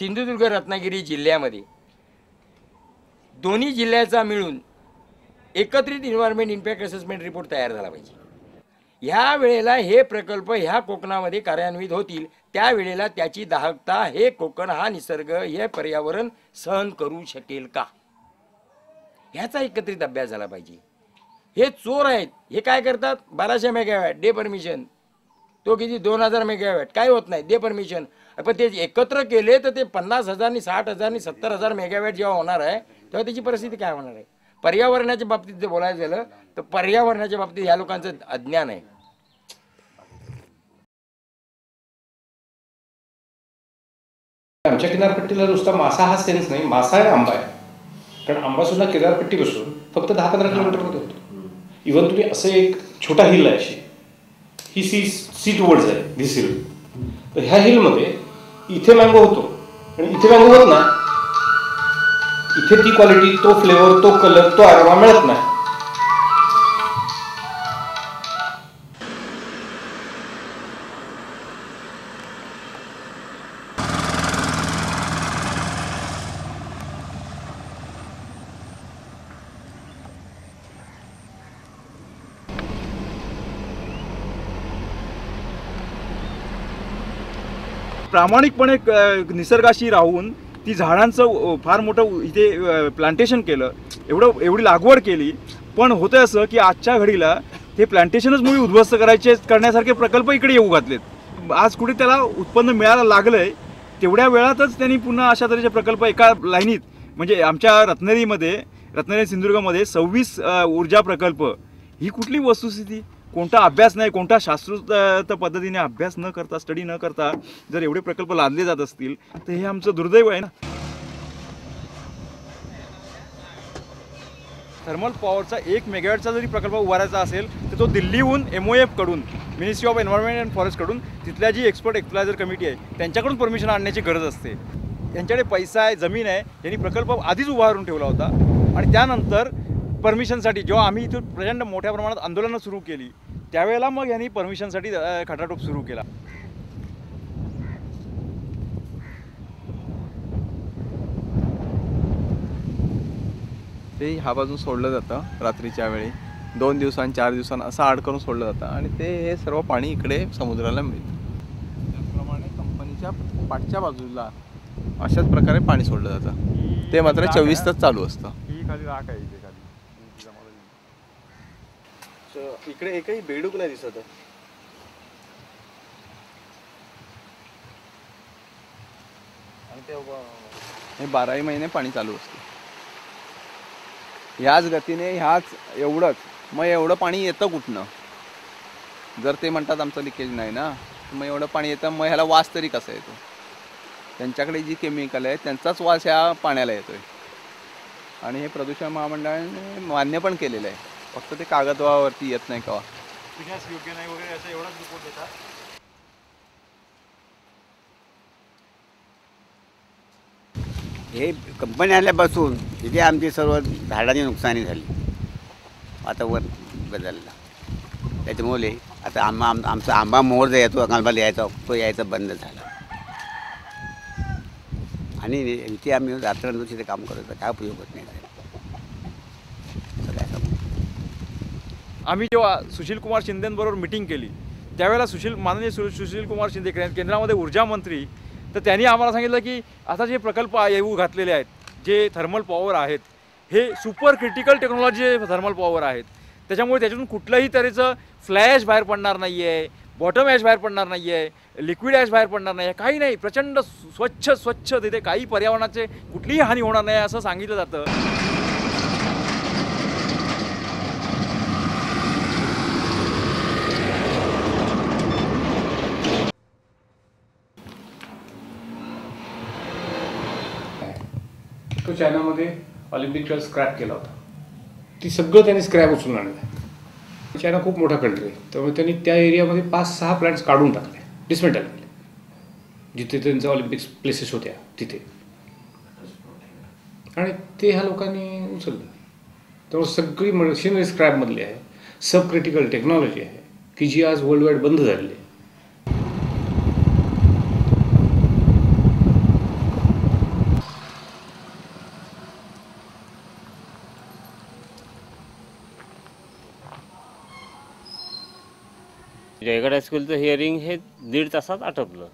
सिंधुदुर्ग रत्नागिरी जिल्ह्यामध्ये. दोन्ही जिल्ह्याचा मिळून एकत्रित इन्व्हायरमेंट इम्पॅक्ट असेसमेंट रिपोर्ट तयार झाला पाहिजे. ह्या वेळेला हे प्रकल्प ह्या कोकणामध्ये कार्यान्वित होतील त्यावेळेला त्याची दाहकता हे कोकण हा निसर्ग हे पर्यावरण सहन करू शकेल का? ह्याचा एकत्रित अभ्यास झाला पाहिजे. हे चोर आहेत हे काय करतात? बाराशे मेगावॅट डे परमिशन. तो किती? दोन हजार मेगावॅट. काय होत नाही दे परमिशन. पण ते एकत्र केले तर ते पन्नास हजारनी साठ हजारनी सत्तर हजार मेगावॅट जेव्हा होणार आहे तेव्हा त्याची परिस्थिती काय होणार आहे? पर्यावरणाच्या बाबतीत जर बोलायचं झालं तर पर्यावरणाच्या बाबतीत ह्या लोकांचं अज्ञान आहे. आमच्या किनारपट्टीला नुसता मासा हा सेन्स नाही मासा आहे आंबा आहे. कारण आंबा सुद्धा किनारपट्टी बसून फक्त दहा पंधरा किलोमीटर होतो. इव्हन तुम्ही असं एक छोटा हिल आहे अशी ही सी सी टुवर्ड्स आहे धिस हिल. तर ह्या हिलमध्ये इथे मँगो होतो. आणि इथे मँगो होत ना इथे ती क्वालिटी तो फ्लेवर तो कलर तो आरवा मिळत नाही. प्रामाणिकपणे निसर्गाशी राहून ती झाडांचं फार मोठं इथे प्लांटेशन केलं. एवढं एवढी लागवड केली. पण होतं असं की आजच्या घडीला ते प्लांटेशनच मुळी उद्ध्वस्त करायचे करण्यासारखे प्रकल्प इकडे येऊ घातलेत. आज कुठे त्याला उत्पन्न मिळायला आहे तेवढ्या वेळातच त्यांनी पुन्हा अशा तऱ्हेचे प्रकल्प एका लाईनीत म्हणजे आमच्या रत्नागिरीमध्ये रत्नागिरी सिंधुदुर्गमध्ये सव्वीस ऊर्जा प्रकल्प. ही कुठली वस्तुस्थिती? कोणता अभ्यास नाही कोणता शास्त्रोक्त पद्धतीने अभ्यास न करता स्टडी न करता जर एवढे प्रकल्प लादले जात असतील तर हे आमचं दुर्दैव आहे ना. थर्मल पॉवरचा एक मेगावॅटचा जरी प्रकल्प उभारायचा असेल तर तो दिल्लीहून एम ओ एफकडून मिनिस्ट्री ऑफ एन्व्हायरमेंट अँड फॉरेस्टकडून तिथल्या जी एक्सपर्ट एक्सप्लायझर कमिटी आहे त्यांच्याकडून परमिशन आणण्याची गरज असते. यांच्याकडे पैसा आहे जमीन आहे यांनी प्रकल्प आधीच उभारून ठेवला होता. आणि त्यानंतर परमिशनसाठी जेव्हा आम्ही इथून प्रचंड मोठ्या प्रमाणात आंदोलनं सुरू केली त्यावेळेला मग यांनी परमिशनसाठी खटाटोप सुरू केला. ते ह्या बाजून सोडलं जातं रात्रीच्या वेळी. दोन दिवसांनी चार दिवसांनी असं आड करून सोडलं जातं आणि ते हे सर्व पाणी इकडे समुद्राला मिळतं. त्याचप्रमाणे कंपनीच्या पाठच्या बाजूला अशाच प्रकारे पाणी सोडलं जातं. ते मात्र चोवीस तास चालू असतं. ही खाली राख आहे इकडे एकही बेडूक नाही दिसत आहे. हे बाराही महिने पाणी चालू असते. ह्याच गतीने ह्याच एवढंच. मग एवढं पाणी येतं कुठनं? जर ते म्हणतात आमचं लिकेज नाही ना मग एवढं पाणी येतं मग ह्याला वास तरी कसा येतो? त्यांच्याकडे जी केमिकल आहे त्यांचाच वास ह्या पाण्याला येतोय. आणि हे प्रदूषण महामंडळाने मान्य पण केलेलं आहे. फक्त ते कागदवावरती येत नाही का? पिण्यास योग्य नाही वगैरे असं एवढाच रिपोर्ट देतात. हे कंपनी आल्यापासून इथे आमची सर्व झाडांची नुकसानी झाली. वातावरण बदललं. त्याच्यामुळे आता आंबा आम आमचा आंबा मोहर जो येतो अंगालबाला यायचा तो यायचा बंद झाला. आणि इथे आम्ही रात्रंदिवस इथे काम करतो काय उपयोग होत नाही सगळ्या आम्ही जेव्हा सुशील कुमार शिंदेबरोबर मिटिंग केली त्यावेळेला सुशील माननीय सु सुशील कुमार शिंदे केंद्रामध्ये ऊर्जा मंत्री तर त्यांनी आम्हाला सांगितलं की आता जे प्रकल्प येऊ घातलेले आहेत जे थर्मल पॉवर आहेत हे super critical technology thermal power आहेत. त्याच्यामुळे त्याच्यातून कुठल्याही तऱ्हेचं फ्लॅश बाहेर पडणार नाही आहे बॉटम ॲश बाहेर पडणार नाही आहे लिक्विड ॲश बाहेर पडणार नाही आहे काही नाही प्रचंड स्वच्छ स्वच्छ तिथे काही पर्यावरणाचे कुठलीही हानी होणार नाही असं सांगितलं जातं. चायनामध्ये ऑलिम्पिक खेळ स्क्रॅप केला होता. ती सगळं त्यांनी स्क्रॅप उचलून आणलं. चायना खूप मोठा कंट्री आहे. त्यामुळे त्यांनी त्या एरियामध्ये पाच सहा प्लॅन्ट्स काढून टाकले. डिसमेंटल केले. जिथे त्यांच्या ऑलिम्पिक्स प्लेसेस होत्या तिथे. आणि ते ह्या लोकांनी उचललं. त्यामुळे सगळी मशिनरी स्क्रॅपमधली आहे. सब क्रिटिकल टेक्नॉलॉजी आहे. की जी आज वर्ल्ड वाईड बंद झालेली आहे. जयगड हायस्कूलचं हिअरिंग हे दीड तासात आटपलं.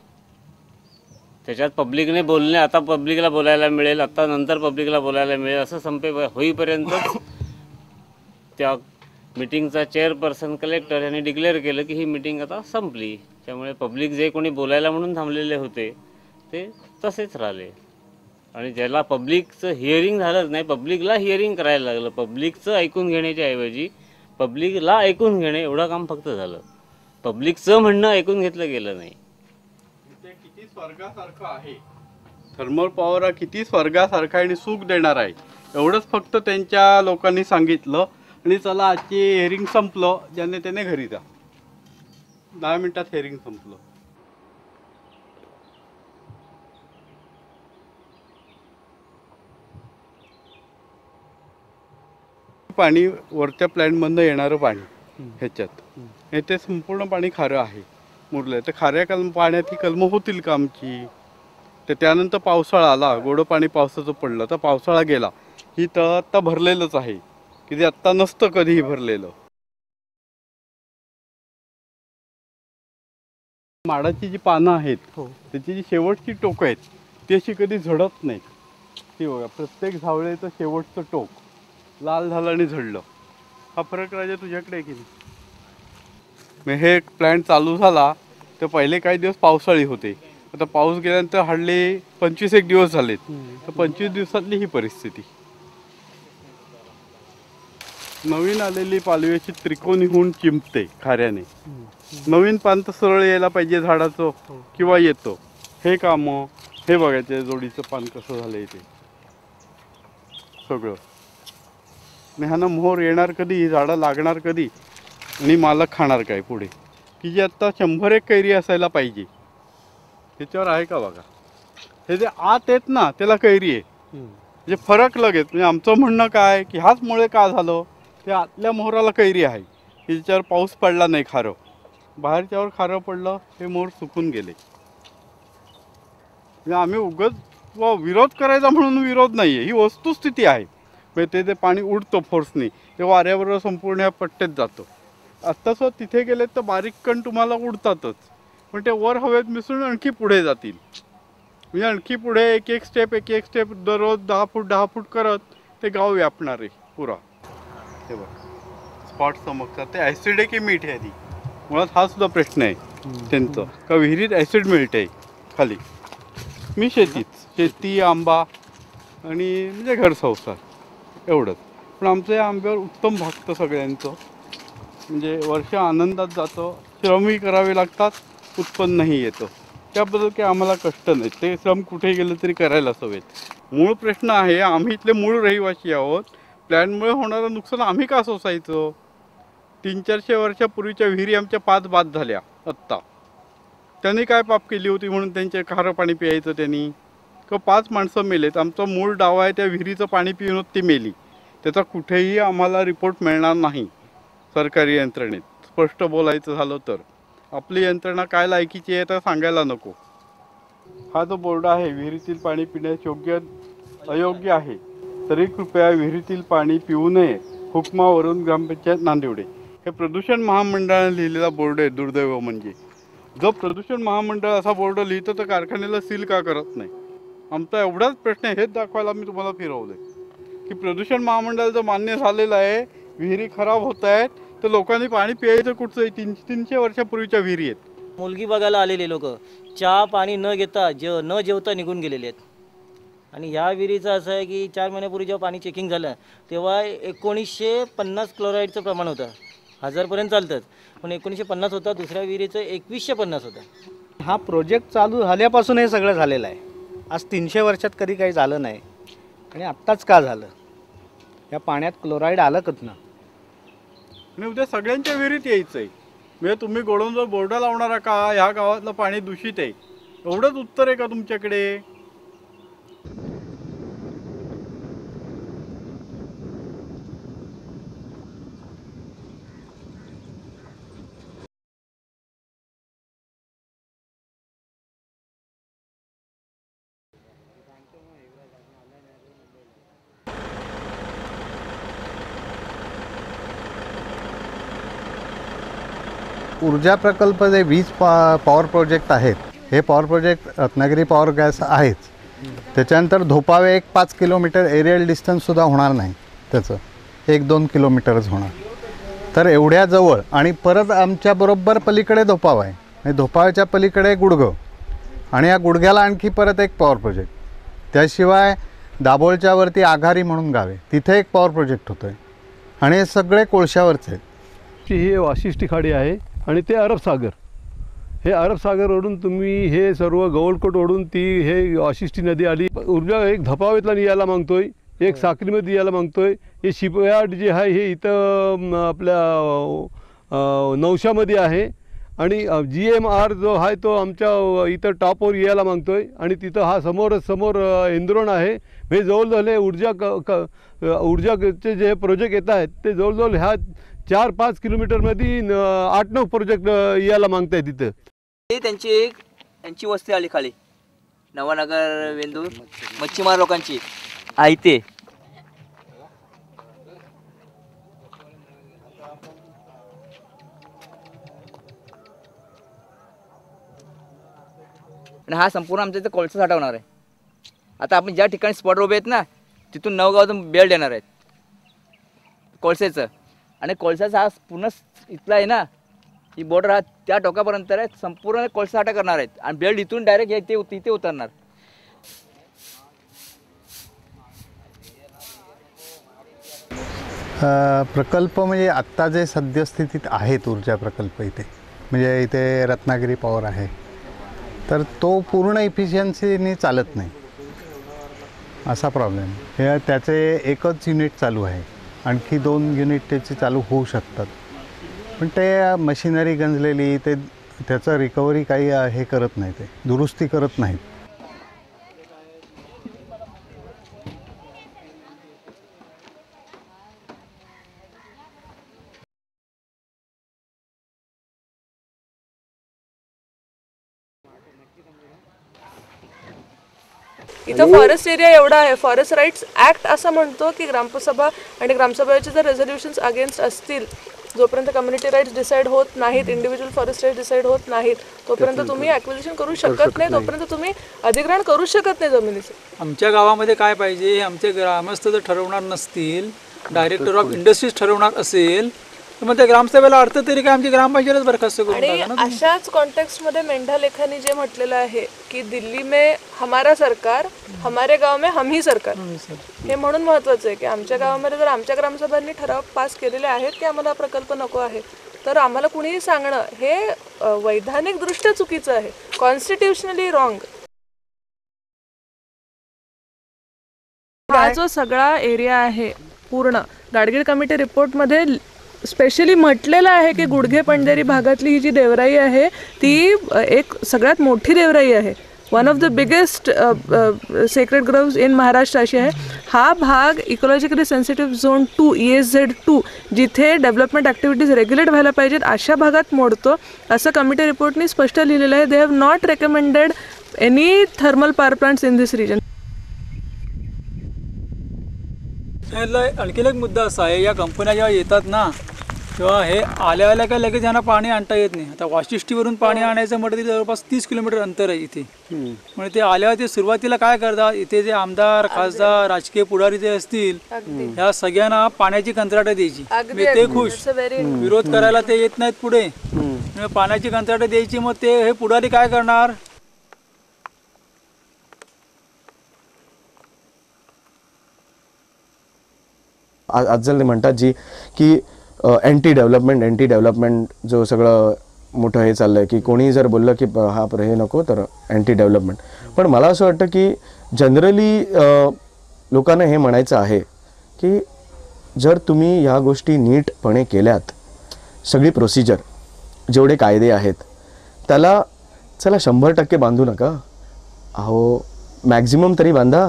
त्याच्यात पब्लिकने बोलणे आता पब्लिकला बोलायला मिळेल आता नंतर पब्लिकला बोलायला मिळेल असं संपे होईपर्यंतच त्या मिटिंगचा चेअरपर्सन कलेक्टर यांनी डिक्लेअर केलं की ही मिटिंग आता संपली. त्यामुळे पब्लिक जे कोणी बोलायला म्हणून थांबलेले होते ते तसेच राहिले. आणि ज्याला पब्लिकचं हिअरिंग झालंच नाही पब्लिकला हिअरिंग करायला लागलं. पब्लिकचं ऐकून घेण्याच्या ऐवजी पब्लिकला ऐकून घेणे एवढं काम फक्त झालं. पब्लिकचं म्हणणं ऐकून घेतलं गेलं नाही. ते किती स्वर्गासारखं आहे. थर्मल पॉवर हा किती स्वर्गासारखा आणि सुख देणार आहे. एवढंच फक्त त्यांच्या लोकांनी सांगितलं. आणि चला आजची हेअरिंग संपलं. ज्याने त्याने घरी जा. दहा मिनिटात हेअरिंग संपलं. पाणी वरच्या प्लॅन्टमधनं येणारं पाणी ह्याच्यात. ते संपूर्ण पाणी खारं आहे मुरलं तर खाऱ्या कलम पाण्यात ही कलमं होतील का आमची? तर त्यानंतर पावसाळा आला गोडं पाणी पावसाचं पडलं. तर पावसाळा गेला. ही तळ आत्ता भरलेलंच आहे. की ते आत्ता नसतं कधीही भरलेलं. माडाची जी पानं आहेत त्याची जी शेवटची टोक आहेत ती अशी कधी झडत नाहीत. ती बघा प्रत्येक झावळेचं शेवटचं टोक लाल झालं आणि झडलं. हा फरक राजा तुझ्याकडे की नाही? मग हे प्लॅन चालू झाला तर पहिले काही दिवस पावसाळी होते. आता पाऊस गेल्यानंतर हल्ली पंचवीस एक दिवस झालेत. तर पंचवीस दिवसातली ही परिस्थिती. नवीन आलेली पालव्याची त्रिकोणी होऊन चिमते खाऱ्याने. नवीन पान तर सरळ यायला पाहिजे झाडाचं किंवा येतो. हे काम हे बघायचं जोडीचं पान कसं झालंय ते. सगळं. ह्यानं मोहर येणार कधी झाडं लागणार कधी? आणि मालक खाणार काय पुढे? की जी आत्ता शंभर एक कैरी असायला पाहिजे. त्याच्यावर आहे का बघा? हे जे आत आहेत ना त्याला कैरी आहे. म्हणजे फरक लगेच म्हणजे आमचं म्हणणं काय की ह्याच मुळे का झालं? ते आतल्या मोहराला कैरी आहे. की ज्याच्यावर पाऊस पडला नाही खारं. बाहेरच्यावर खारं पडलं हे मोहर सुकून गेले. म्हणजे आम्ही उगत व विरोध करायचा म्हणून विरोध नाही आहे ही वस्तुस्थिती आहे. म्हणजे ते ते पाणी उडतं फोर्सनी ते वाऱ्याबरोबर संपूर्ण ह्या पट्ट्यात जातं. आत्ता सुद्धा तिथे गेलेत तर बारीक कण तुम्हाला उडतातच. पण ते वर हवेत मिसळून आणखी पुढे जातील. म्हणजे आणखी पुढे एक एक स्टेप एक एक स्टेप दररोज दहा फूट दहा फूट करत ते गाव व्यापणार आहे. पुरा. हे बघ. स्पॉट समजतात ते ॲसिड आहे की मीठ आहे आधी मुळात हा सुद्धा प्रश्न आहे. त्यांचं. का विहिरीत ॲसिड मिळते खाली. मी शेतीच शेती आंबा आणि म्हणजे घर संसार एवढंच. पण आमचं या आंब्यावर उत्तम भागतं सगळ्यांचं. म्हणजे वर्ष आनंदात जातं श्रमही करावे लागतात उत्पन्नही येतं. त्याबद्दल काही आम्हाला कष्ट नाही. ते श्रम कुठे गेलं तरी करायलाच हवेत. मूळ प्रश्न आहे आम्ही इथले मूळ रहिवासी आहोत. प्लॅनमुळे होणारं नुकसान आम्ही का सोसायचं? तीन चारशे वर्षापूर्वीच्या विहिरी आमच्या पाच बाद झाल्या आत्ता. त्यांनी काय पाप केली होती म्हणून त्यांचे खारं पाणी प्यायचं त्यांनी? का पाच माणसं मेलेत. आमचा मूळ डावा आहे त्या विहिरीचं पाणी पिऊन ती मेली. त्याचा कुठेही आम्हाला रिपोर्ट मिळणार नाही. सरकारी यंत्रणेत. स्पष्ट बोलायचं झालं तर. आपली यंत्रणा काय लायकीची आहे तर सांगायला नको. हा जो बोर्ड आहे विहिरीतील पाणी पिण्यास योग्य अयोग्य आहे तरी कृपया विहिरीतील पाणी पिऊ नये हुकमावरून ग्रामपंचायत नांदिवडे. हे प्रदूषण महामंडळाने लिहिलेला बोर्ड आहे दुर्दैव म्हणजे. जो प्रदूषण महामंडळ असा बोर्ड लिहितं तर कारखान्याला सील का करत नाही? आमचा एवढाच प्रश्न आहे हेच दाखवायला मी तुम्हाला फिरवलं की प्रदूषण महामंडळ जर मान्य झालेलं आहे विहिरी खराब होत आहेत तर लोकांनी पाणी प्यायचं कुठचं तीन तीनशे वर्षापूर्वीच्या विहिरी आहेत. मुलगी बघायला आलेले लोक. चहा पाणी न घेता जेव न जेवता निघून गेलेले आहेत. आणि ह्या विहिरीचं असं आहे की चार महिन्यापूर्वी जेव्हा पाणी चेकिंग झालं तेव्हा एकोणीसशे पन्नास क्लोराईडचं प्रमाण होतं. हजारपर्यंत चालतं पण एकोणीसशे पन्नास होता दुसऱ्या विहिरीचं एकवीसशे पन्नास होतं. हा प्रोजेक्ट चालू झाल्यापासून हे सगळं झालेलं आहे. आज तीनशे वर्षात कधी काही झालं नाही. आणि आत्ताच का झालं? या पाण्यात क्लोराईड आलं कुठनं? आणि उद्या सगळ्यांच्या विहिरीत यायचं आहे म्हणजे तुम्ही गोडून बोर्ड लावणारा का? ह्या गावातलं पाणी दूषित आहे. एवढंच उत्तर आहे का तुमच्याकडे? ऊर्जा प्रकल्प जे वीज पा पॉवर प्रोजेक्ट आहेत हे power project Ratnagiri power gas आहेच त्याच्यानंतर धोपावे एक पाच किलोमीटर एरियल डिस्टन्ससुद्धा होणार नाही त्याचं. एक दोन किलोमीटरच होणार. तर एवढ्या जवळ आणि परत आमच्याबरोबर पलीकडे धोपाव आहे. आणि धोपाव्याच्या पलीकडे गुडघं. आणि या गुडघ्याला आणखी परत एक पॉवर प्रोजेक्ट त्याशिवाय दाभोळच्या वरती आघारी म्हणून गावे तिथे एक पॉवर प्रोजेक्ट होतो आहे आणि हे सगळे कोळशावरचे आहेत. ही वाशिष्ठी खाडी आहे. आणि ते अरब सागर. हे अरब सागर ओढून तुम्ही हे सर्व गवळकोट ओढून ती हे वाशिष्ठी नदी आली. ऊर्जा एक धपावेतला यायला मागतोय एक साखरीमध्ये यायला मागतोय. हे शिपयार्ड जे आहे हे इथं आपल्या नवशामध्ये आहे. आणि जी एम आर जो आहे तो आमच्या इथं टॉपवर यायला मागतोय. आणि तिथं हा समोर समोर इंद्रोण आहे. हे जवळजवळ हे ऊर्जा क क ऊर्जाचे जे प्रोजेक्ट येत आहेत ते जवळजवळ ह्या चार पाच किलोमीटरमध्ये आठ नऊ प्रोजेक्ट यायला मागताय तिथं. ते त्यांची एक त्यांची वस्ती आली खाली. नवानगर वेंदूर मच्छीमार लोकांची. आयते आणि हा संपूर्ण आमच्या इथे कोळसा साठवणार आहे. आता आपण ज्या ठिकाणी स्पॉट उभे आहेत ना तिथून नवगावातून बेल्ट येणार आहेत. कोळसेचं. आणि कोळसाचा हा पूर्ण इथला आहे ना ही बॉर्डर हा त्या टोकापर्यंत आहे संपूर्ण कोळसा साठा करणार आहेत. आणि बेल्ट इथून डायरेक्ट इथे तिथे उतरणार. प्रकल्प म्हणजे आत्ता जे सद्यस्थितीत आहेत ऊर्जा प्रकल्प इथे म्हणजे इथे रत्नागिरी पॉवर आहे तर तो पूर्ण इफिशियन्सीने चालत नाही. असा प्रॉब्लेम हे त्याचे एकच युनिट चालू आहे. आणखी दोन युनिट त्याचे चालू होऊ शकतात. पण ते मशिनरी गंजलेली ते त्याचं रिकव्हरी काही हे करत नाही ते. दुरुस्ती करत नाहीत. इथं फॉरेस्ट एरिया एवढा आहे. फॉरेस्ट राईट्स ऍक्ट असं म्हणतो की ग्रामसभा आणि ग्रामसभेचे जर रेझोल्युशन्स अगेन्स्ट असतील जोपर्यंत कम्युनिटी राईट्स डिसाईड होत नाहीत इंडिव्हिज्युअल फॉरेस्ट राईट्स डिसाईड होत नाहीत तोपर्यंत तुम्ही ॲक्विजिशन करू शकत नाही तोपर्यंत तुम्ही अधिग्रहण करू शकत नाही जमिनीचं. आमच्या गावामध्ये काय पाहिजे? हे आमचे ग्रामस्थ जर ठरवणार नसतील डायरेक्टर ऑफ इंडस्ट्रीज ठरवणार असेल मग त्या ग्रामसभेला अर्थ तरी काय? आमची ग्रामपंचायतच बरखास्त करून आणि टाका ना तुम्ही. अशाच कॉन्टेक्स्टमध्ये मेंढा लेखानी जे म्हटलेलं आहे की दिल्ली में हमारा सरकार हमारे गाव में हम ही सरकार. हे म्हणून महत्वाचं आहे की आमच्या गावामध्ये जर आमच्या ग्रामसभांनी ठराव पास केलेले आहेत की आम्हाला हा प्रकल्प नको आहे तर आम्हाला कुणीही सांगणं हे अ, वैधानिक दृष्ट्या चुकीचं आहे. कॉन्स्टिट्युशनली रॉंग हा जो सगळा एरिया आहे पूर्ण. गाडगीळ कमिटी रिपोर्टमध्ये स्पेशली म्हटलेलं आहे की गुडघे पंढेरी भागातली ही जी देवराई आहे ती एक सगळ्यात मोठी देवराई आहे. One of the biggest sacred groves in Maharashtra अशी आहे. हा भाग ecologically sensitive zone two E S Z two जिथे डेव्हलपमेंट ॲक्टिव्हिटीज रेग्युलेट व्हायला पाहिजेत अशा भागात मोडतो. असं कमिटी रिपोर्टनी स्पष्ट लिहिलेलं आहे. They have not recommended any thermal power plants in this region यातला आणखीन एक मुद्दा असा आहे या कंपन्या जेव्हा येतात ना तेव्हा हे आल्या आल्या काय लगेच यांना पाणी आणता येत नाही. आता वाशिष्ठीवरून पाणी आणायचं म्हटलं तरी जवळपास तीस किलोमीटर अंतर आहे इथे. म्हणजे ते आल्यावर ते सुरुवातीला काय करतात इथे जे आमदार खासदार राजकीय पुढारी जे असतील. ह्या सगळ्यांना पाण्याची कंत्राटं द्यायची. ते. खुश. विरोध करायला ते येत नाहीत पुढे. पाण्याची कंत्राटं द्यायची मग ते हे पुढारी काय करणार? आज आजकाल ते म्हणतात जी की अँटी डेव्हलपमेंट अँटी डेव्हलपमेंट जो सगळं मोठं हे चाललं आहे की कोणी जर बोललं की हा हे नको तर अँटी डेव्हलपमेंट पण मला असं वाटतं की जनरली लोकांना हे म्हणायचं आहे की जर तुम्ही ह्या गोष्टी नीटपणे केल्यात सगळी प्रोसिजर जेवढे कायदे आहेत त्याला चला शंभर टक्के बांधू नका. अहो मॅक्झिमम तरी बांधा.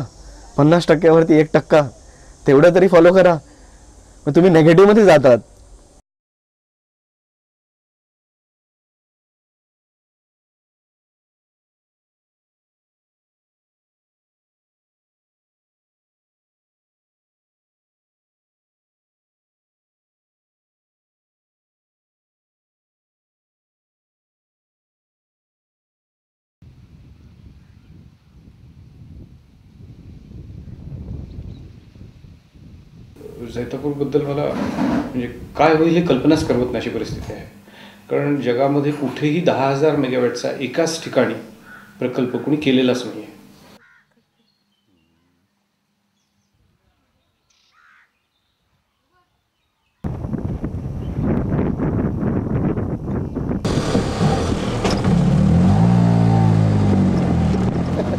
पन्नास टक्क्यावरती एक टक्का. तेवढं तरी फॉलो करा. मग तुम्ही नेगेटिव्हमध्ये जातात. जैतापूरबद्दल मला म्हणजे काय होईल हे कल्पनाच करवत नाही अशी परिस्थिती आहे. कारण जगामध्ये कुठेही दहा हजार मेगावॅटचा एकाच ठिकाणी प्रकल्प कोणी केलेलाच नाही आहे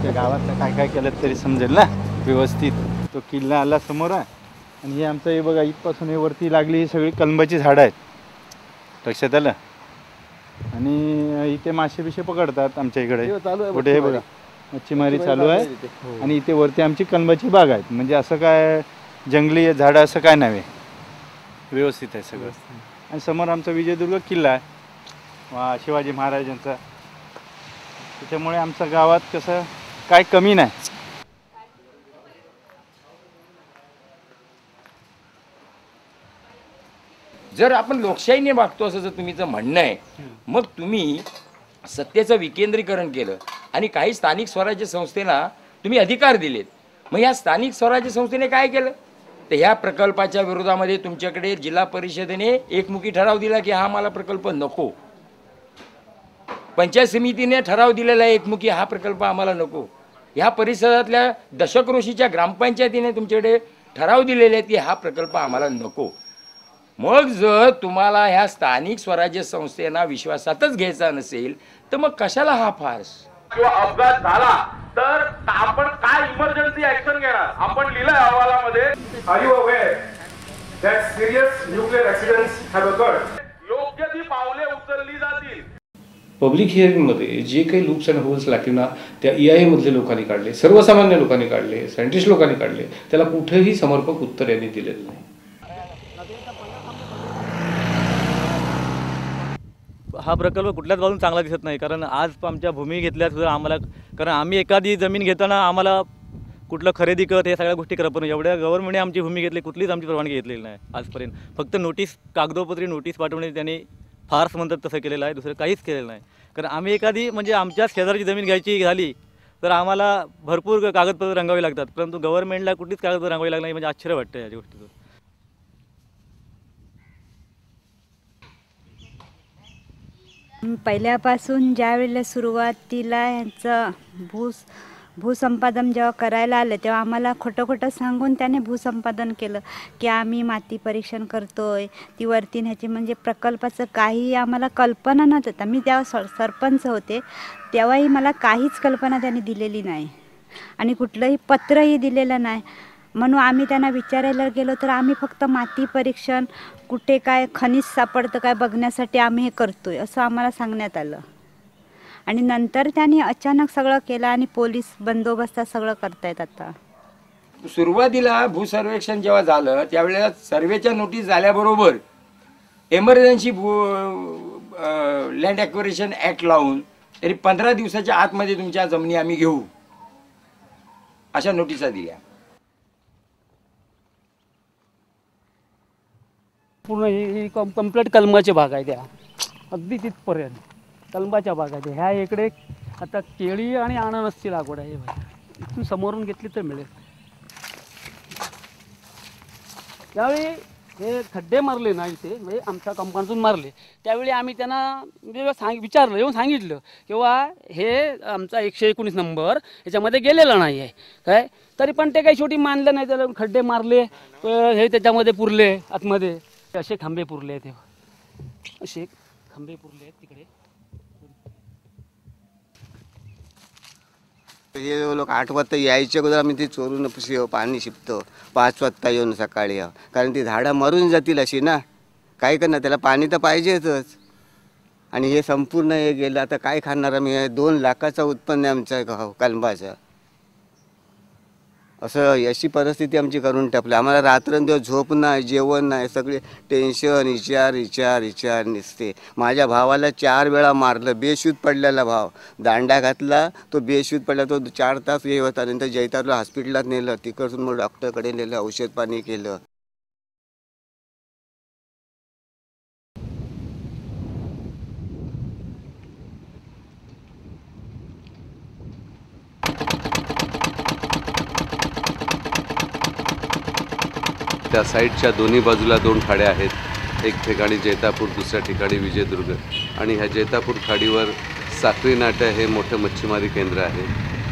त्या गावातलं काय काय केलं तरी समजेल ना? व्यवस्थित. तो किल्ला आला समोर आहे. आणि हे आमचं हे बघा इथपासून हे वरती लागली ही सगळी कलंबाची झाडं आहेत. लक्षात आलं? आणि इथे मासे बिशे पकडतात आमच्या इकडे. हो, चालू आहे कुठे हे बघा मच्छीमारी चालू आहे. हो. आणि इथे वरती आमची कलंबाची बाग आहे म्हणजे असं काय जंगली झाडं असं काय नव्हे. व्यवस्थित आहे सगळं. आणि समोर आमचा विजयदुर्ग किल्ला आहे. वा शिवाजी महाराजांचा. त्याच्यामुळे आमच्या गावात कसं काय कमी नाही. जर आपण लोकशाहीने वागतो असं जर तुम्ही म्हणणं आहे मग तुम्ही सत्तेचं विकेंद्रीकरण केलं आणि काही स्थानिक स्वराज्य संस्थेला तुम्ही अधिकार दिलेत. मग या स्थानिक स्वराज्य संस्थेने काय केलं? तर ह्या प्रकल्पाच्या विरोधामध्ये तुमच्याकडे जिल्हा परिषदेने एकमुखी ठराव दिला की हा मला प्रकल्प नको. पंचायत समितीने ठराव दिलेला आहे एकमुखी हा प्रकल्प आम्हाला नको. ह्या परिसरातल्या दशक्रोशीच्या ग्रामपंचायतीने तुमच्याकडे ठराव दिलेले आहेत की हा प्रकल्प आम्हाला नको. मग जर तुम्हाला ह्या स्थानिक स्वराज्य संस्थेना विश्वासातच घ्यायचा नसेल तर मग कशाला हा फार्स? किंवा अपघात झाला तर आपण काय इमर्जन्सी ऍक्शन घेणार? आपण लिहिलंय अहवालामध्ये. Are you aware that serious nuclear accidents have occurred योग्य ती पावले उचलली जातील. पब्लिक हिअरिंगमध्ये जे काही लूप्स अँड होल्स लॅकिना त्या ई आय मधल्या लोकांनी काढले सर्वसामान्य लोकांनी काढले सायंटिस्ट लोकांनी काढले त्याला कुठेही समर्पक उत्तर यांनी दिलेलं नाही. हा प्रकल्प कुठल्याच बाजून चांगला दिसत नाही. कारण आज आमच्या भूमी घेतल्या सुद्धा आम्हाला कारण आम्ही एखादी जमीन घेताना आम्हाला कुठलं खरेदी करत हे सगळ्या गोष्टी करत पण एवढ्या गव्हर्नमेंटने आमची भूमी घेतली कुठलीच आमची परवानगी घेतलेली नाही आजपर्यंत. फक्त नोटीस कागदोपत्री नोटीस पाठवणे त्यांनी फार्स म्हणतात तसं केलेलं आहे दुसरं काहीच केलेलं नाही. कारण आम्ही एखादी म्हणजे आमच्या शेजारची जमीन घ्यायची झाली तर आम्हाला भरपूर कागदपत्र रंगावी लागतात. परंतु गव्हर्नमेंटला कुठलीच कागदपत्र रंगावी लागत म्हणजे आश्चर्य वाटतं या गोष्टीचं. पहिल्यापासून ज्या वेळेला सुरुवातीला ह्यांचं भूस भूसंपादन जेव्हा करायला आलं तेव्हा आम्हाला खोटं खोटं सांगून त्याने भूसंपादन केलं की आम्ही माती परीक्षण करतोय ती वरती न्यायची म्हणजे प्रकल्पाचं काही आम्हाला कल्पना नव्हतं. मी तेव्हा सर सरपंच होते तेव्हाही मला काहीच कल्पना त्यांनी दिलेली नाही. आणि कुठलंही पत्रही दिलेलं नाही. म्हणून आम्ही त्यांना विचारायला गेलो तर आम्ही फक्त माती परीक्षण कुठे काय खनिज सापडतं काय बघण्यासाठी आम्ही हे करतो आहे असं आम्हाला सांगण्यात आलं. आणि नंतर त्यांनी अचानक सगळं केलं आणि पोलीस बंदोबस्तात सगळं करतायत आता. सुरुवातीला भूसर्वेक्षण जेव्हा झालं त्यावेळेला सर्वेच्या नोटीस झाल्याबरोबर एमर्जन्सी भू लँड ॲक्युरेशन ॲक्ट लावून तरी पंधरा दिवसाच्या आतमध्ये तुमच्या जमिनी आम्ही घेऊ अशा नोटिसा दिल्या. पूर्ण ही कम कंप्लीट कलमाचे भाग आहे त्या. अगदी तिथपर्यंत. कलमाच्या भाग आहे ह्या इकडे आता केळी आणि अननसची लागवड आहे. हे बघा. इथून समोरून घेतली तर मिळेल. त्यावेळी हे खड्डे मारले ना इथे म्हणजे आमच्या कंपाऊंडून मारले. त्यावेळी आम्ही त्यांना म्हणजे सांग विचारलं येऊन सांगितलं किंवा हे आमचा एकशे एकोणीस नंबर याच्यामध्ये गेलेला नाही आहे. काय? तरी पण ते काही शेवटी मानलं नाही त्याला. खड्डे मारले तर हे त्याच्यामध्ये पुरले आतमध्ये. असे खांबे पुरले आहेत असे खांबे पुरले आहेत तिकडे. हे लोक आठ वाजता यायच्या अगोदर आम्ही ते चोरून शि- पाणी शिपतो. पाच वाजता येऊन सकाळी. कारण ती झाडं मरून जातील अशी ना. काय करणार? त्याला पाणी तर पाहिजेच आणि हे संपूर्ण हे गेलं. आता काय खाणार आम्ही? दोन लाखाचं उत्पन्न आहे आमच्या गाव कलंबाचं असं अशी परिस्थिती आमची करून टाकली. आम्हाला रात्रंदिवस झोप नाही जेवण नाही सगळे टेन्शन विचार विचार विचार निसते. माझ्या भावाला चार वेळा मारलं बेशूद पडलेला भाव. दांडा घातला तो बेशूद पडला तो चार तास हे होता. नंतर जैतारला हॉस्पिटलात नेलं. तिकडून मग डॉक्टरकडे नेलं औषध पाणी केलं. त्या साईडच्या दोन्ही बाजूला दोन खाड्या आहेत. एक ठिकाणी जैतापूर दुसऱ्या ठिकाणी विजयदुर्ग. आणि ह्या जैतापूर खाडीवर साखरी नाट्य हे मोठं मच्छीमारी केंद्र आहे.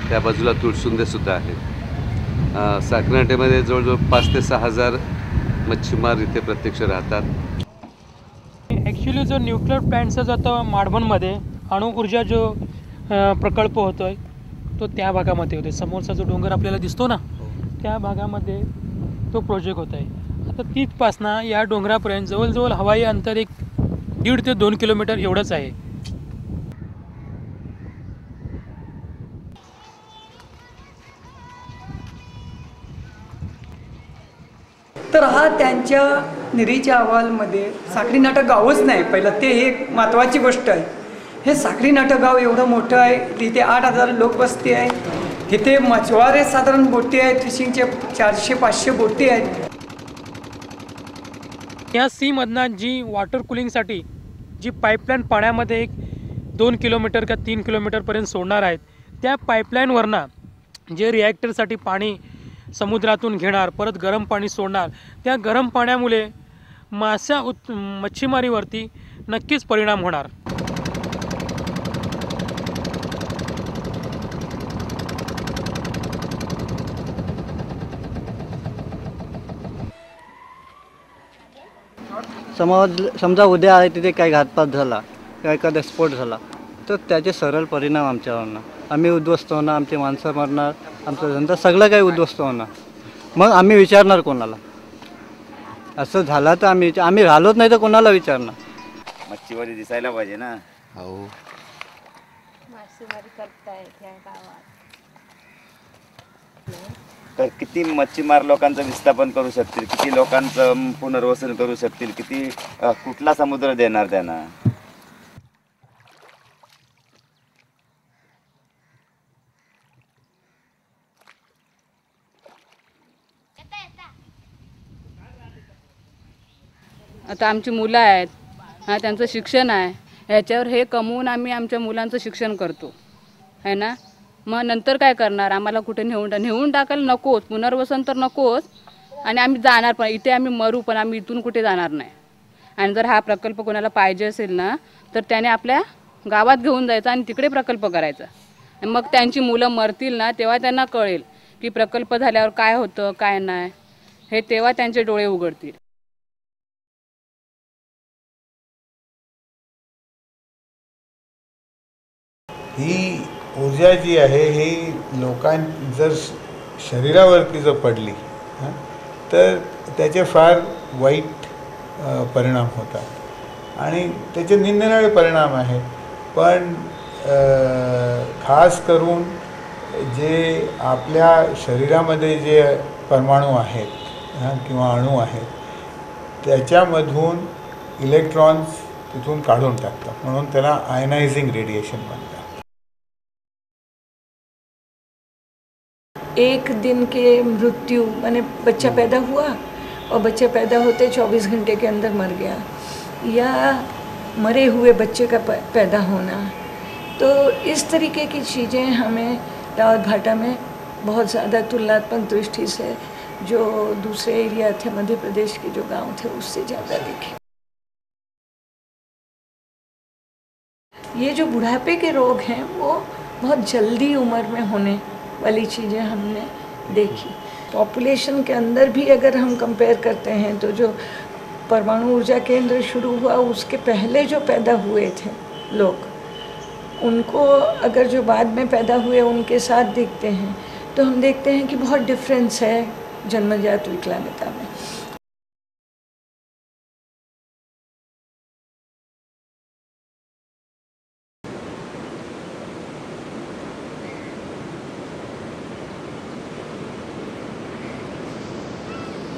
त्या बाजूला तुळसुंदेसुद्धा आहे अं, साखरी नाट्यामध्ये जवळजवळ पाच ते सहा हजार मच्छीमार इथे प्रत्यक्ष राहतात. ॲक्च्युली जो न्यूक्लिअर प्लॅन्टचा जो आता माडबनमध्ये अणु ऊर्जा जो प्रकल्प होतो आहे तो त्या भागामध्ये होतो समोरचा जो डोंगर आपल्याला दिसतो ना त्या भागामध्ये तो प्रोजेक्ट होता आहे. आता तिथपासनं या डोंगरापर्यंत जवळजवळ हवाई अंतर एक दीड ते दोन किलोमीटर एवढंच आहे. तर हा त्यांच्या निरीच्या अहवालमध्ये साखरी नाटक गावच नाही पहिलं ते एक महत्त्वाची गोष्ट आहे. हे साखरी नाटक गाव एवढं मोठं आहे तिथे आठ हजार लोकवस्ती आहे. तिथे मछवारे साधारण बोटी आहेत फिशिंगचे चारशे पाचशे बोटी आहेत. या सीमधनं जी वॉटर कुलिंगसाठी जी पाईपलाईन पाण्यामध्ये एक दोन किलोमीटर का तीन किलोमीटरपर्यंत सोडणार आहेत त्या पाईपलाईनवरनं जे रिॲक्टरसाठी पाणी समुद्रातून घेणार परत गरम पाणी सोडणार त्या गरम पाण्यामुळे मासा उत् मच्छीमारीवरती नक्कीच परिणाम होणार. समज समजा उद्या आहे तिथे काही घातपात झाला किंवा एखादा स्फोट झाला तर त्याचे सरळ परिणाम आमच्यावरनं आम्ही उद्ध्वस्त होणार आमची माणसं मरणार आमचा धंदा सगळं काही उद्ध्वस्त होणार. मग आम्ही विचारणार कोणाला? असं झालं तर आम्ही विचार आम्ही राहिलोच नाही तर कोणाला विचारणार? मच्छीमारी दिसायला पाहिजे ना. हो. मासेमारी करतायत ह्या गावात. तर किती मच्छीमार लोकांचं विस्थापन करू शकतील? किती लोकांचं पुनर्वसन करू शकतील? किती अ, कुठला समुद्र देणार त्यांना? आता आमची मुलं आहेत. हा त्यांचं शिक्षण आहे. ह्याच्यावर हे कमवून आम्ही आमच्या मुलांचं शिक्षण करतो. आहे ना? मग नंतर काय करणार? आम्हाला कुठे नेऊन नेऊन टाकायला नकोच पुनर्वसन तर नकोच आणि आम्ही जाणार पण. इथे आम्ही मरू पण. आम्ही इथून कुठे जाणार नाही. आणि जर हा प्रकल्प कोणाला पाहिजे असेल ना तर त्याने आपल्या गावात घेऊन जायचा आणि तिकडे प्रकल्प करायचा. आणि मग त्यांची मुलं मरतील ना तेव्हा त्यांना कळेल की प्रकल्प झाल्यावर काय होतं काय नाही. हे तेव्हा त्यांचे डोळे उघडतील. ही ऊर्जा जी आहे ही लोकां जर श- शरीरावरती जर पडली हां तर त्याचे फार वाईट परिणाम होतात. आणि त्याचे निरनिराळे परिणाम आहेत. पण खास करून जे आपल्या शरीरामध्ये जे परमाणू आहेत किंवा अणू आहेत त्याच्यामधून इलेक्ट्रॉन्स तिथून काढून टाकतात. म्हणून त्याला आयनायझिंग रेडिएशन म्हणतात. एक दिन के मृत्यु, मैंने बच्चा पैदा हुआ और बच्चा पैदा होते 24 घंटे के अंदर मर गया। या मरे हुए बच्चे का पैदा होना। तो इस तरीके की चीज़ें हमें रावत भाटा में बहुत ज़्यादा तुलनात्मक दृष्टि से जो दूसरे एरिया थे, मध्य प्रदेश के जो गाँव थे, उससे ज़्यादा दिखे। ये जो बुढ़ापे के रोग हैं, वो बहुत जल्दी उम्र में होने वाली चीज़ें हमने देखी। पॉपुलेशन के अंदर भी अगर हम कंपेयर करते हैं तो जो परमाणु ऊर्जा केंद्र शुरू हुआ, उसके पहले जो पैदा हुए थे लोग, उनको अगर जो बाद में पैदा हुए, उनके साथ देखते हैं तो हम देखते हैं कि बहुत डिफरेंस है जन्मजात विकलांगता में।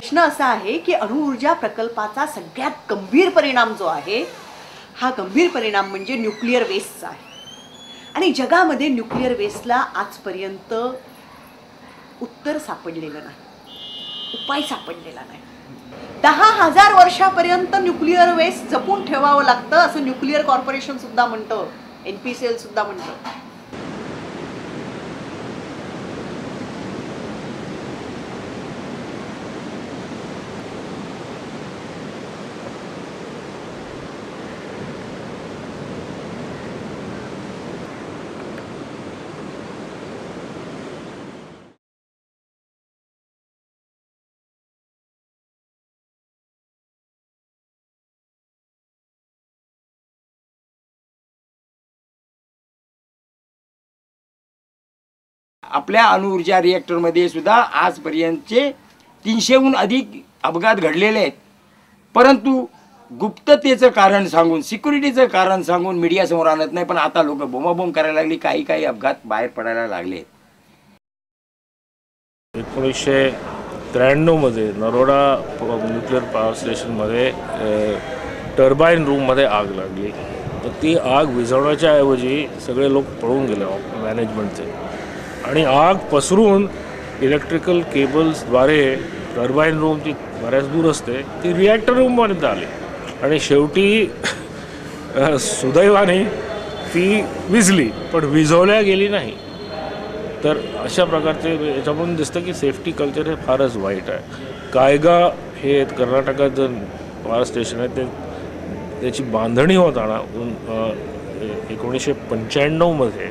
प्रश्न असा आहे की अणुऊर्जा प्रकल्पाचा सगळ्यात गंभीर परिणाम जो आहे हा गंभीर परिणाम म्हणजे न्यूक्लिअर वेस्टचा आहे. आणि जगामध्ये न्यूक्लिअर वेस्टला आजपर्यंत उत्तर सापडलेलं नाही. उपाय सापडलेला नाही. दहा हजार वर्षापर्यंत न्यूक्लिअर वेस्ट जपून ठेवावं लागतं असं न्यूक्लिअर कॉर्पोरेशन सुद्धा म्हणतं एन पी सी एल सुद्धा म्हणतं. आपल्या अणुऊर्जा रिॲक्टरमध्ये सुद्धा आजपर्यंतचे तीनशेहून अधिक अपघात घडलेले आहेत. परंतु गुप्ततेचं कारण सांगून सिक्युरिटीचं कारण सांगून मीडियासमोर आणत नाही पण आता लोक बोमाबोम करायला लागली काही काही अपघात बाहेर पडायला लागले एकोणीसशे त्र्याण्णवमध्ये नरोडा न्यूक्लिअर पॉवर स्टेशनमध्ये टर्बाईन रूममध्ये आग लागली. तर ती आग विझवण्याच्या ऐवजी सगळे लोक पळून गेले मॅनेजमेंटचे आणि आग पसरून इलेक्ट्रिकल केबल्सद्वारे टर्बाईन रूम जी बऱ्याच दूर असते. ती रिॲक्टर रूमपर्यंत आली. आणि शेवटी सुदैवाने ती विजली पण विझवल्या गेली नाही. तर अशा प्रकारचे याच्यामधून दिसतं की सेफ्टी कल्चर हे फारच वाईट आहे. कायगा हे कर्नाटकात जर पॉवर स्टेशन आहे ते त्याची बांधणी होताना एकोणीसशे पंच्याण्णवमध्ये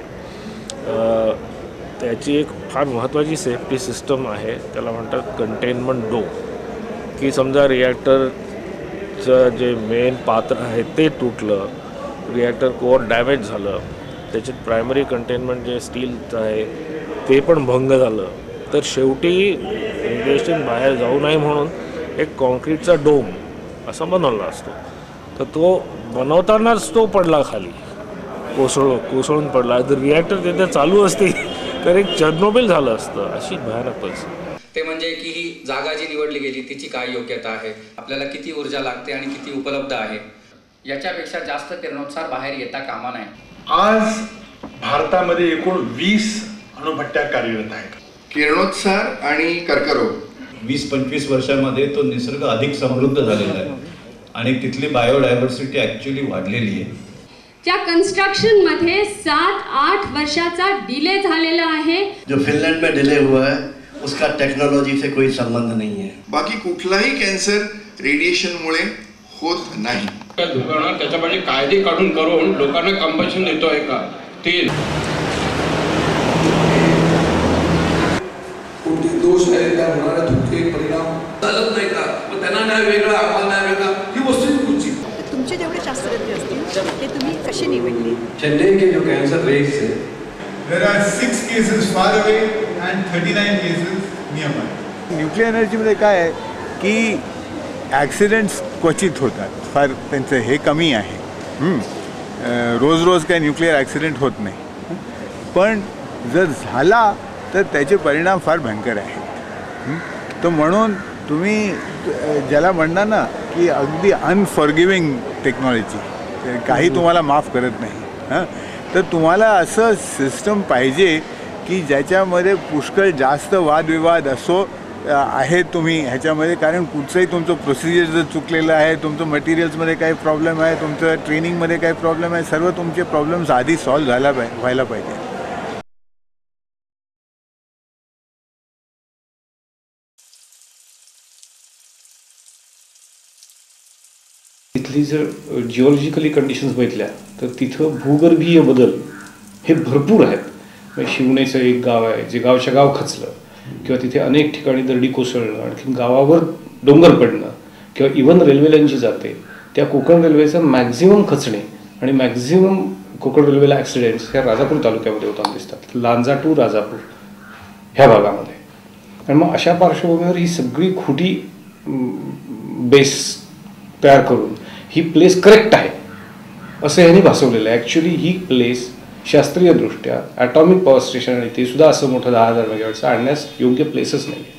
त्याची एक फार महत्त्वाची सेफ्टी सिस्टम आहे. त्याला म्हणतात कंटेनमेंट डो की समजा रिॲक्टरचं जे मेन पात्र आहे ते तुटलं रिॲक्टर कोअर डॅमेज झालं त्याच्यात प्रायमरी कंटेनमेंट जे स्टीलचं आहे ते पण भंग झालं. तर शेवटी रेडिएशन बाहेर जाऊ नये म्हणून एक कॉन्क्रीटचा डोम असा बनवला असतो. तर तो बनवतानाच तो पडला खाली. कोसळ कोसळून पडला. जर रिॲक्टर तिथे चालू असते तर एक चर्नोबिल झालं असतं अशी भयानक परिस्थिती ते म्हणजे की ही जागा जी निवडली गेली तिची काय योग्यता आहे? आपल्याला किती ऊर्जा लागते आणि किती उपलब्ध आहे? याच्यापेक्षा जास्त किरणोत्सार बाहेर येता कामा नये. आज भारतामध्ये एकूण वीस अणुभट्ट्या कार्यरत आहेत. किरणोत्सार आणि कर्करोग. वीस पंचवीस वर्षामध्ये तो निसर्ग अधिक समृद्ध झालेला आहे. आणि तिथली बायोडायव्हर्सिटी ॲक्च्युली वाढलेली आहे. त्या कंस्ट्रक्शनमध्ये सात आठ वर्षाचा डिले झालेला आहे. जो फिनलैंड में डिले हुआ है उसका टेक्नोलॉजी से कोई संबंध नहीं है। बाकी कुठलाही कॅन्सर रेडिएशनमुळे होत नाही. दुकानात त्याच्या पाहिजे कायदे काढून करून लोकांना कंपल्शन देतोय का? तेल कोणते दोष आहेत त्या होणाऱ्या धोके परिणाम? चालत नाही का? मग त्यांना न्याय वेगळा आम्हाला न्याय वेगळा ही वस्तू तुमचे. जेवढे शास्त्रज्ञ ते तुम्ही कसे निवडले चेन्नई के जो कैंसर रेट्स है There are six cases far away and 39 cases nearby. Nuclear एनर्जीमध्ये काय आहे की ॲक्सिडेंट्स क्वचित होतात फार त्यांचं हे कमी आहे हं. अं, रोज रोज काय न्यूक्लिअर ॲक्सिडेंट होत नाही पण जर झाला तर त्याचे परिणाम फार भयंकर आहेत हं. तर म्हणून तुम्ही अं, ज्याला म्हणणार ना की अगदी अनफॉरगिविंग टेक्नॉलॉजी काही तुम्हाला माफ करत नाही हां? तर तुम्हाला असं सिस्टम पाहिजे की ज्याच्यामध्ये पुष्कळ जास्त वादविवाद असो आहे तुम्ही ह्याच्यामध्ये. कारण कुठचंही तुमचं प्रोसिजर जर चुकलेलं आहे तुमचं मटेरियल्समध्ये काही प्रॉब्लेम आहे तुमचं ट्रेनिंगमध्ये काही प्रॉब्लेम आहे सर्व तुमचे प्रॉब्लेम्स आधी सॉल्व्ह झाला पाहि व्हायला पाहिजे. तिथली जर जिओलॉजिकली कंडिशन्स बघितल्या तर तिथं भूगर्भीय बदल हे भरपूर आहेत. म्हणजे शिवणेचं एक गाव आहे जे गावच्या गाव खचलं किंवा तिथे अनेक ठिकाणी दरडी कोसळणं आणखी गावावर डोंगर पडणं किंवा इवन रेल्वे लाईन जी जाते त्या कोकण रेल्वेचं मॅक्झिमम खचणे आणि मॅक्झिमम कोकण रेल्वेला ॲक्सिडेंट्स ह्या राजापूर तालुक्यामध्ये होताना दिसतात. लांजा टू राजापूर ह्या भागामध्ये. आणि मग अशा पार्श्वभूमीवर ही सगळी खोटी बेस तयार करून ही प्लेस करेक्ट आहे. असं ह्यांनी भासवलेलं आहे. ॲक्च्युली ही प्लेस शास्त्रीयदृष्ट्या ॲटॉमिक पॉवर स्टेशन आणि ते सुद्धा असं मोठं दहा हजार मेगावॅटचं आणण्यास योग्य प्लेसच नाही आहे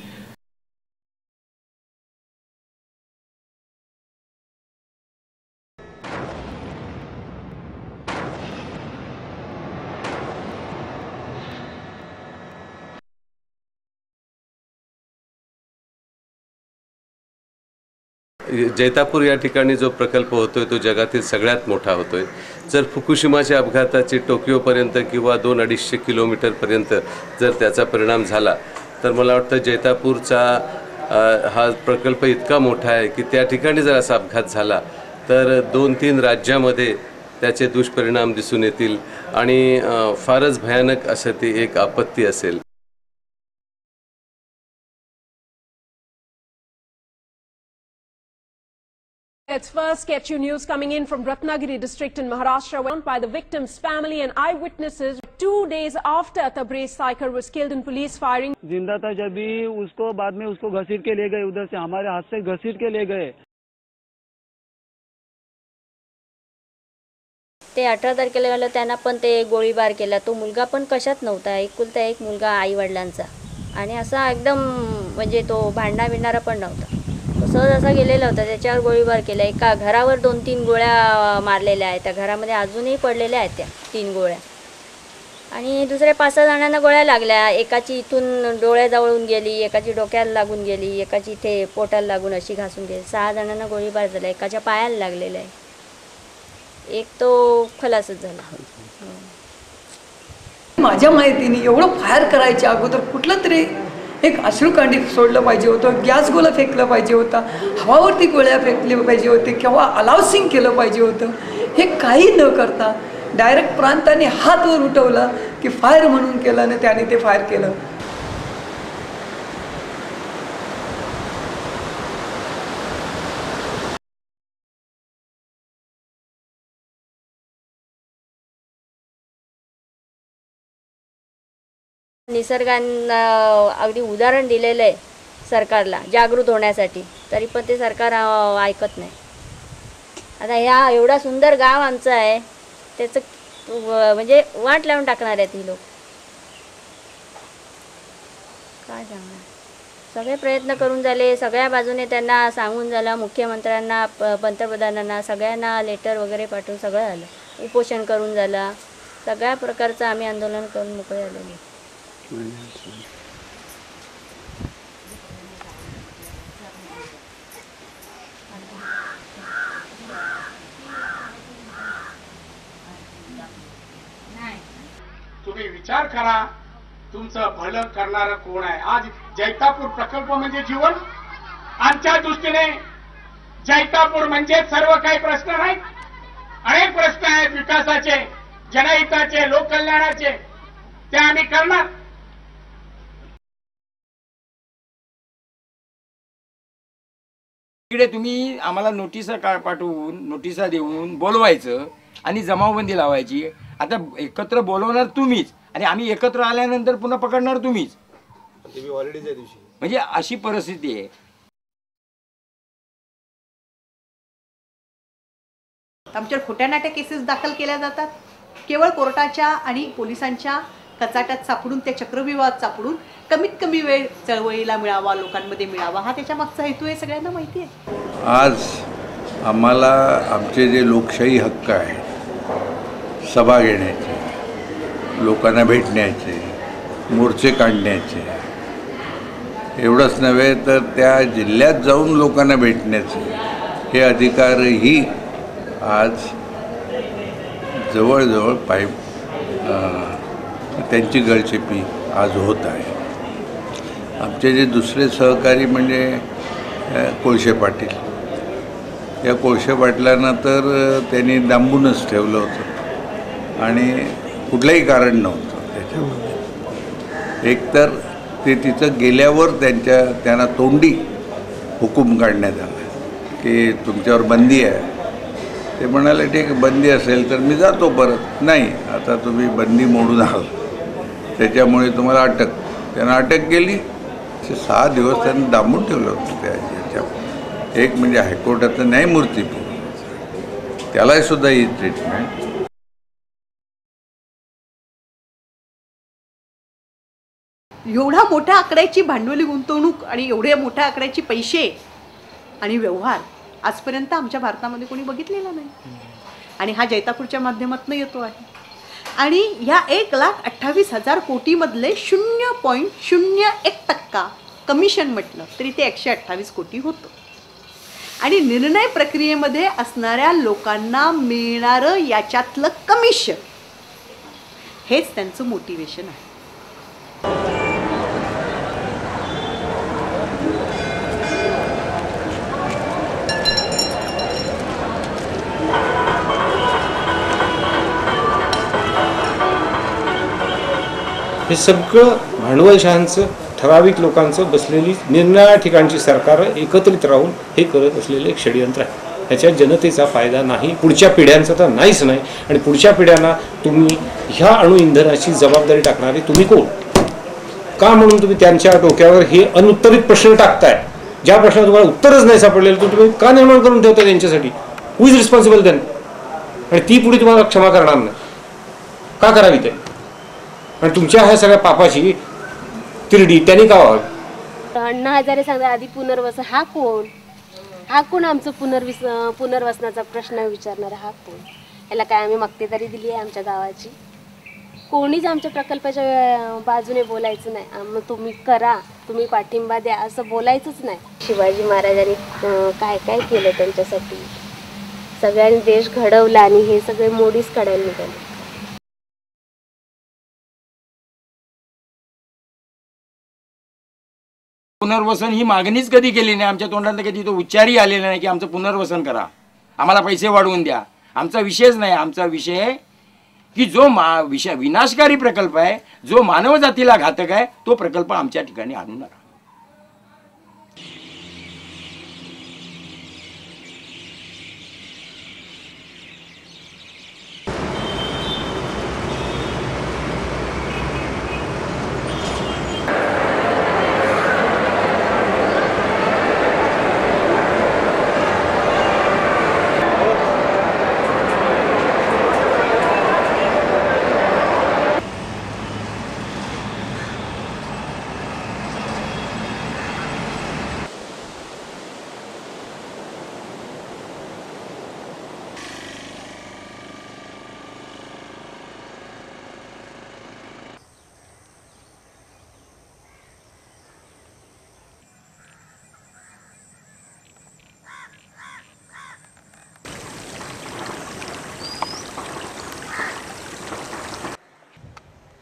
जैतापूर या ठिकाणी जो प्रकल्प होतोय तो जगातील सगळ्यात मोठा होतोय. जर फुकुशिमाच्या अपघाताची टोकियोपर्यंत किंवा दोन अडीचशे किलोमीटरपर्यंत जर त्याचा परिणाम झाला तर मला वाटतं जैतापूरचा हा प्रकल्प इतका मोठा आहे की त्या ठिकाणी जर असा अपघात झाला तर दोन तीन राज्यामध्ये त्याचे दुष्परिणाम दिसून येतील आणि फारच भयानक असं ती एक आपत्ती असेल. It's first sketchy news coming in from Ratnagiri district in Maharashtra, went by the victim's family and eyewitnesses. Two days after Tabriz Saikar was killed in police firing, जिंदा था जब भी उसको बाद में उसको घसीट के ले गए उधर से हमारे हाथ से घसीट के ले गए ते अठरा तारखेला गेलं त्यांना पण ते गोळीबार केला तो मुलगा पण कशात नव्हता एकुलता एक मुलगा आई वडिलांचा आणि असा एकदम म्हणजे तो भांडणा बिडणारा पण नव्हता सहज असा गेलेला होता. त्याच्यावर गोळीबार केला. एका घरावर दोन तीन गोळ्या मारलेल्या आहेत. त्या घरामध्ये अजूनही पडलेल्या आहेत त्या तीन गोळ्या. आणि दुसऱ्या पाच सहा जणांना गोळ्या लागल्या. एकाची इथून डोळ्याजवळून गेली एकाची डोक्याला लागून गेली एकाची इथे पोटाला लागून अशी घासून गेली. सहा जणांना गोळीबार झाला. एकाच्या पायाला लागलेला आहे एक तो खलासच झाला. माझ्या माहितीने एवढं फायर करायच्या अगोदर कुठलं तरी एक अश्रूकांडी सोडलं पाहिजे होतं गॅस गोला फेकलं पाहिजे होता हवावरती गोळ्या फेकली पाहिजे होते किंवा अलाउसिंग केलं पाहिजे होतं हे काही न करता डायरेक्ट प्रांताने हात वर उठवला की फायर म्हणून केलं आणि त्याने ते फायर केलं. निसर्गानं अगदी उदाहरण दिलेलं आहे सरकारला जागृत होण्यासाठी. तरी पण ते सरकार ऐकत नाही. आता ह्या एवढा सुंदर गाव आमचं आहे त्याचं म्हणजे वाट लावून टाकणार आहेत ही लोक. काय सांगणार? सगळे प्रयत्न करून झाले सगळ्या बाजूने त्यांना सांगून झालं मुख्यमंत्र्यांना पंतप्रधानांना सगळ्यांना लेटर वगैरे पाठवून सगळं झालं. उपोषण करून झालं. सगळ्या प्रकारचं आम्ही आंदोलन करून मोकळे झालेले तुम्ही विचार करा तुमचं भलं करणार कोण आहे? आज जैतापूर प्रकल्प म्हणजे जीवन? आमच्या दृष्टीने जैतापूर म्हणजे सर्व काही प्रश्न नाहीत अनेक प्रश्न आहेत विकासाचे जनहिताचे लोककल्याणाचे. ते आम्ही करणार. इकडे तुम्ही आम्हाला नोटिसा का पाठवून नोटिसा देऊन बोलवायचं आणि जमावबंदी लावायची. आता एकत्र बोलवणार तुम्हीच आणि आम्ही एकत्र आल्यानंतर पुन्हा पकडणार तुम्हीच. म्हणजे अशी परिस्थिती आहे. आमच्यावर खोट्या नाट्या केसेस दाखल केल्या जातात. केवळ कोर्टाच्या आणि पोलिसांच्या कचाट्यात सापडून त्या चक्रव्यूहात सापडून कमीत कमी वेळ चळवळीला मिळावा लोकांमध्ये मिळावा हा त्याच्या मागचा हेतू आहे सगळ्यांना माहिती आहे. आज आम्हाला आमचे जे लोकशाही हक्क आहेत सभा घेण्याचे लोकांना भेटण्याचे मोर्चे काढण्याचे एवढंच नव्हे तर त्या जिल्ह्यात जाऊन लोकांना भेटण्याचे हे अधिकारही आज जवळजवळ पाय त्यांची गळचेपी आज होत आहे. आमचे जे दुसरे सहकारी म्हणजे कोळशे पाटील. या कोळशे पाटलांना तर त्यांनी दांबूनच ठेवलं होतं. आणि कुठलंही कारण नव्हतं त्याच्यामध्ये. एकतर ते तिथं गेल्यावर त्यांच्या त्यांना तोंडी हुकूम काढण्यात आला की तुमच्यावर बंदी आहे. ते म्हणाले ठीक बंदी असेल तर मी जातो परत. नाही आता तुम्ही बंदी मोडून आहात. त्याच्यामुळे तुम्हाला अटक. त्यांना अटक केली. सहा दिवस त्यांनी दामून ठेवलं होतं त्या याच्या. एक म्हणजे हायकोर्टातलं न्यायमूर्ती त्यालाही सुद्धा ही ट्रीटमेंट एवढ्या मोठ्या आकड्याची भांडवली गुंतवणूक आणि एवढ्या मोठ्या आकड्याची पैसे आणि व्यवहार आजपर्यंत आमच्या भारतामध्ये कोणी बघितलेला नाही. आणि हा जैतापूरच्या माध्यमातून येतो आहे. आणि या एक लाख अठ्ठावीस हजार कोटीमधले शून्य पॉईंट शून्य एक टक्का कमिशन म्हटलं तरी ते एकशे अठ्ठावीस कोटी होतं. आणि निर्णय प्रक्रियेमध्ये असणाऱ्या लोकांना मिळणारं याच्यातलं कमिशन हेच त्यांचं मोटिवेशन आहे. हे सगळं भांडवलशहांचं ठराविक लोकांचं बसलेली निरनिराळ्या ठिकाणची सरकारं एकत्रित राहून हे करत असलेलं एक षडयंत्र आहे. ह्याच्यात जनतेचा फायदा नाही पुढच्या पिढ्यांचा तर नाहीच नाही. आणि पुढच्या पिढ्यांना तुम्ही ह्या अणु इंधनाची जबाबदारी टाकणारे तुम्ही कोण? का म्हणून तुम्ही त्यांच्या डोक्यावर हे अनुत्तरित प्रश्न टाकताय? ज्या प्रश्नाला तुम्हाला उत्तरच नाही सापडलेलं तर तुम्ही का निर्माण करून ठेवता त्यांच्यासाठी? हु इज रिस्पॉन्सिबल देन आणि ती पुढे तुम्हाला क्षमा करणार नाही. का करावी ते? आणि तुमच्या ह्या सगळ्या पापाची तिरडी त्यांनी का व्हावी? अण्णा हजारे सांगता आधी पुनर्वसन हा कोण? हा कोण आमचं पुनर्विस पुनर्वसनाचा प्रश्न विचारणारा? हा कोण? याला काय आम्ही मक्तेदारी दिली आहे आमच्या गावाची? कोणीच आमच्या प्रकल्पाच्या बाजूने बोलायचं नाही. मग तुम्ही करा तुम्ही पाठिंबा द्या असं बोलायचंच नाही. शिवाजी महाराजांनी काय काय केलं त्यांच्यासाठी? सगळ्यांनी देश घडवला आणि हे सगळे मोडीच काढायला निघाले. पुनर्वसन ही मागणीच कधी केली नाही? आमच्या तोंडात कधी तो उच्चारही आलेला नाही की आमचं पुनर्वसन करा. आम्हाला पैसे वाढवून द्या. आमचा विषयच नाही. आमचा विषय की जो मा विषय विनाशकारी प्रकल्प आहे जो मानवजातीला घातक आहे तो प्रकल्प आमच्या ठिकाणी आणू नका.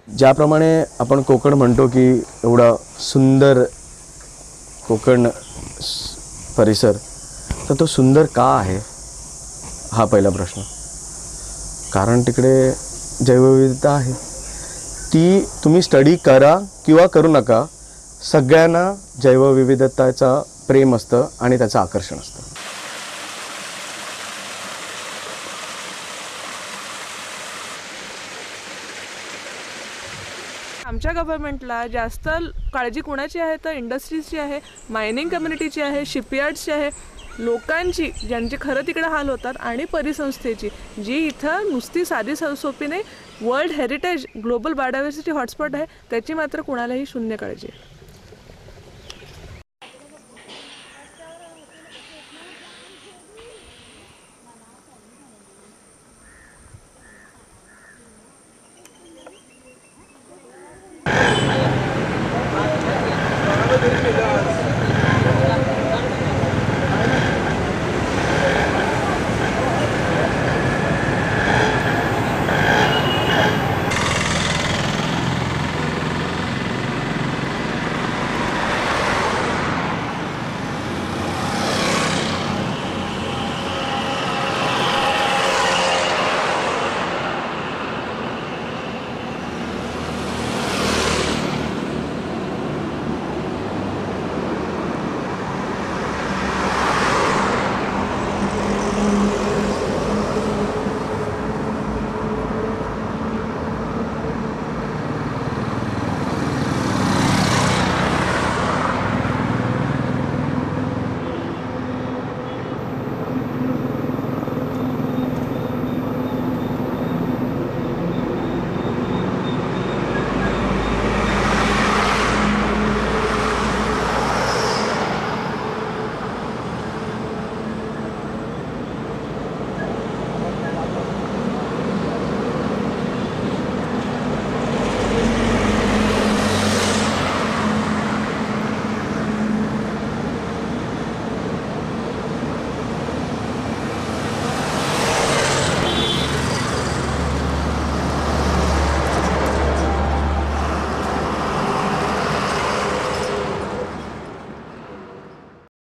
ज्याप्रमाणे आपण कोकण म्हणतो की एवढा सुंदर कोकण स- परिसर तर तो सुंदर का आहे? हा पहिला प्रश्न. कारण तिकडे जैवविविधता आहे. ती तुम्ही स्टडी करा किंवा करू नका सगळ्यांना जैवविविधतेचा प्रेम असतं आणि त्याचं आकर्षण असतं आमच्या गव्हर्नमेंटला जास्त काळजी कोणाची आहे? तर इंडस्ट्रीजची आहे मायनिंग कम्युनिटीची आहे शिपयार्डची आहे. लोकांची ज्यांचे खरं तिकडे हाल होतात आणि परिसंस्थेची जी इथं नुसती साधी स- सोपी नाही world heritage global biodiversity hotspot आहे त्याची मात्र कुणालाही शून्य काळजी आहे.